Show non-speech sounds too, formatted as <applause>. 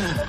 Ugh. <laughs>